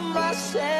myself